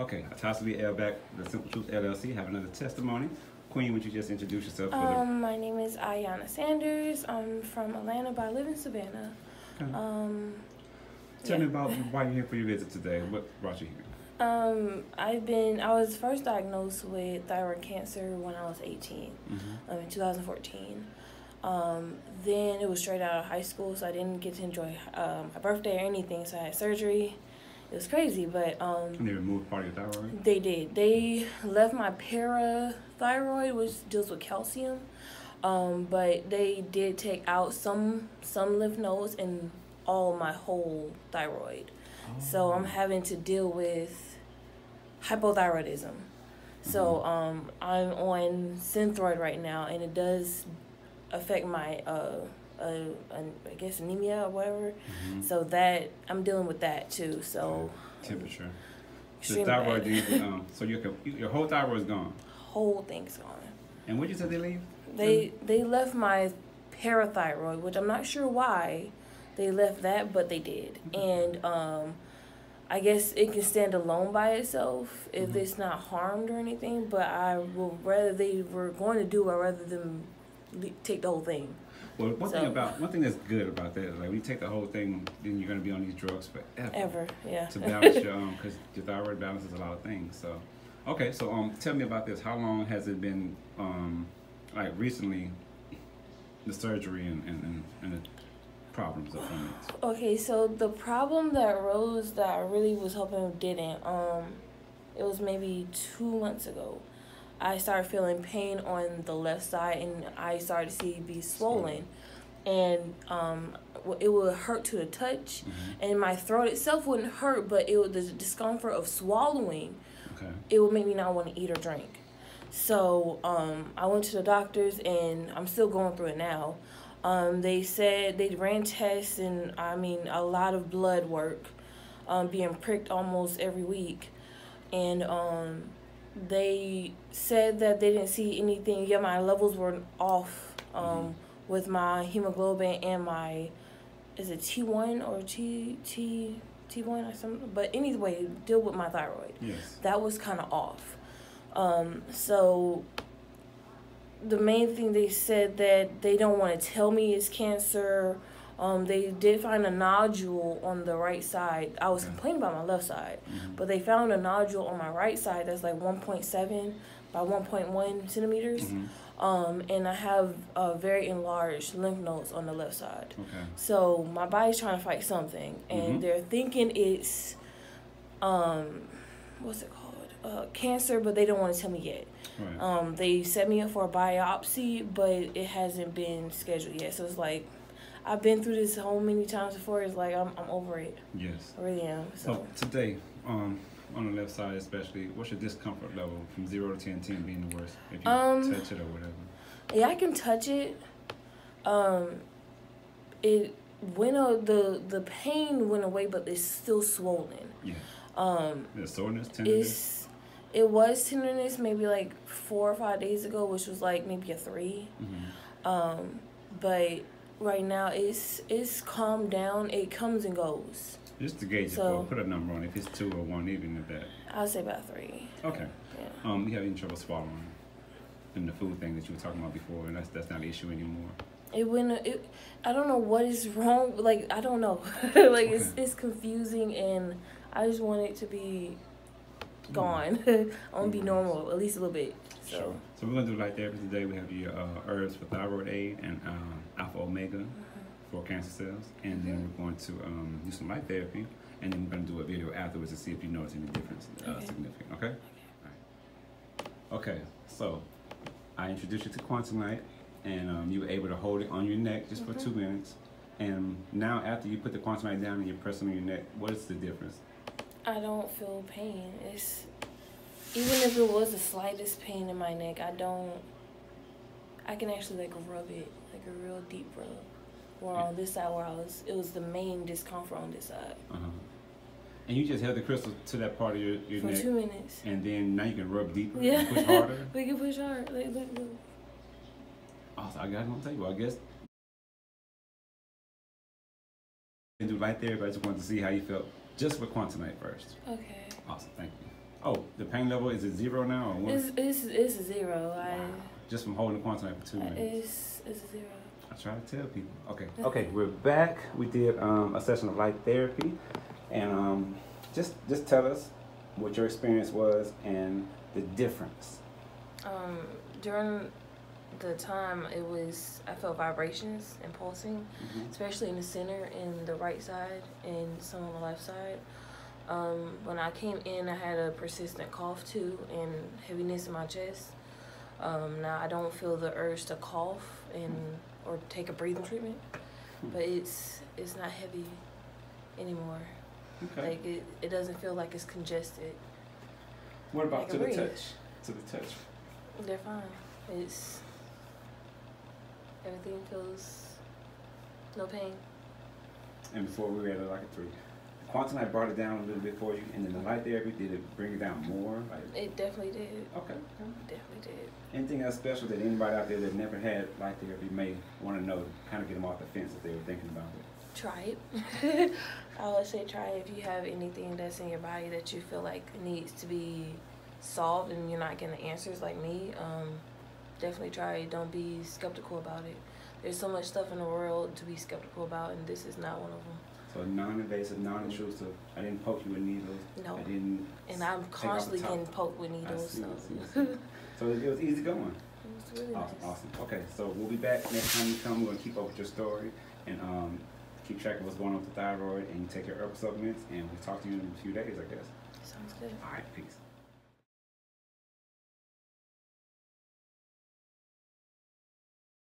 Okay, Atasali Elback, the Simple Truth LLC, have another testimony. Queen, would you just introduce yourself? For Um, my name is Ayana Sanders. I'm from Atlanta, but I live in Savannah. okay. Um, Tell yeah. me about why you're here for your visit today. What brought you here? um, I've been. I was first diagnosed with thyroid cancer when I was 18, Mm-hmm. um, in 2014. Um, then it was straight out of high school, so I didn't get to enjoy um, my birthday or anything. So I had surgery. It was crazy, but um, And they removed part of your thyroid? They did. They left my parathyroid, which deals with calcium, um, but they did take out some some lymph nodes and all my whole thyroid. So I'm having to deal with hypothyroidism. So um, I'm on Synthroid right now, and it does affect my uh, uh, I guess anemia or whatever. Mhm. So that I'm dealing with that too. So Temperature. The thyroid, needs, um, so your, your whole thyroid is gone. whole thing's gone. And what you said they leave? They they left my parathyroid, which I'm not sure why they left that, but they did. And um, I guess it can stand alone by itself if Mhm. it's not harmed or anything. But I would rather they were going to do, I rather them take the whole thing. Well, one thing about one thing that's good about that is like when you take the whole thing, then you're gonna be on these drugs forever. Ever, yeah. to balance your um because your thyroid balances a lot of things so okay so um tell me about this how long has it been um like recently the surgery and and, and, and the problems of from it Okay, so the problem that arose that I really was hoping didn't, um, it was maybe two months ago. I started feeling pain on the left side, and I started to see it be swollen, and um, it would hurt to the touch, Mhm. and my throat itself wouldn't hurt, but it would the discomfort of swallowing okay it would make me not want to eat or drink. So um, I went to the doctors, and I'm still going through it now. Um, they said they ran tests, and I mean a lot of blood work, um, being pricked almost every week, and um, they said that they didn't see anything. Yeah, my levels were off um, with my hemoglobin and my is it T one or T T T one or something. But anyway, deal with my thyroid yes that was kind of off. Um, so the main thing they said that they don't want to tell me is cancer. Um, they did find a nodule on the right side. I was complaining about my left side, Mhm. but they found a nodule on my right side that's like 1.7 by 1.1 centimeters. Mhm. Um, and I have uh, very enlarged lymph nodes on the left side. okay So my body's trying to fight something, and Mhm. they're thinking it's, um, what's it called? Uh, cancer, but they don't want to tell me yet. right Um, they set me up for a biopsy, but it hasn't been scheduled yet. So it's like, I've been through this so many times before. It's like I'm, I'm over it. yes I really am. so So today um on the left side especially what's your discomfort level from 0 to 10 10 being the worst if you Um, touch it or whatever yeah, I can touch it. Um, it went uh, the the pain went away, but it's still swollen. yeah Um, the soreness tenderness it was tenderness maybe like four or five days ago, which was like maybe a three. Mhm. Um, but right now it's it's calmed down. It comes and goes. just to gauge So- it put a number on it if it's two or one even if that I'll say about three. okay Yeah. Um, you have any trouble swallowing? And the food thing that you were talking about before, and that's that's not an issue anymore. It went. It. I don't know what is wrong. Like I don't know. like it's it's confusing, and I just want it to be gone. I want to be normal at least a little bit. So. Sure. So we're gonna do light therapy today. We have your uh, herbs for thyroid aid and um, alpha omega for cancer cells, and then we're going to um, do some light therapy, and then we're gonna do a video afterwards to see if you notice any difference uh, Okay. significant. Okay. All right. Okay. So I introduced you to Quantanite, and um, you were able to hold it on your neck just for Mhm. two minutes. And now, after you put the Quantanite down and you're pressing on your neck, what is the difference? I don't feel pain. It's even if it was the slightest pain in my neck, I don't. I can actually like rub it, like a real deep rub. Or on this side where I was, it was the main discomfort on this side Uh-huh. And you just held the crystal to that part of your, your for neck, two minutes. and then now you can rub deeper Yeah, and push harder. we can push hard. Like, look, look. Oh, I got to tell you, I guess. And do right there, but I just wanted to see how you felt just with Quantanite first. Okay. Awesome, thank you. Oh, the pain level is it zero now or one? It's it's it's a zero. I Wow. Just from holding the Quantum for two minutes. it's it's zero. I try to tell people. Okay. Okay, we're back. We did um, a session of light therapy, and um, just just tell us what your experience was and the difference. Um, during the time, it was I felt vibrations and pulsing, Mhm. especially in the center and the right side and some on the left side. Um, when I came in, I had a persistent cough too and heaviness in my chest. Um, now I don't feel the urge to cough and or take a breathing treatment, but it's it's not heavy anymore. Okay. Like it, it doesn't feel like it's congested. what about to the touch? To the touch. They're fine. It's everything feels no pain. And before we were at like a three. Quantanite brought it down a little bit for you, and then the light therapy did it bring it down more? Like It definitely did. okay. It definitely did. Anything else special that anybody out there that never had light therapy may want to know, kind of get them off the fence if they were thinking about it. Try it. I would say try it if you have anything that's in your body that you feel like needs to be solved and you're not getting the answers like me. Um, definitely try it. Don't be skeptical about it. There's so much stuff in the world to be skeptical about, and this is not one of them. So non-invasive, non-intrusive. I didn't poke you with needles. No. I didn't. And I'm take off the constantly getting poked with needles, see, so So it it was easy going. it was really Awesome, nice. awesome. Okay, so we'll be back next time you come. We're gonna keep up with your story and um, keep track of what's going on with the thyroid, and you take your herbal supplements. And we'll talk to you in a few days, I guess. Sounds good. All right, peace.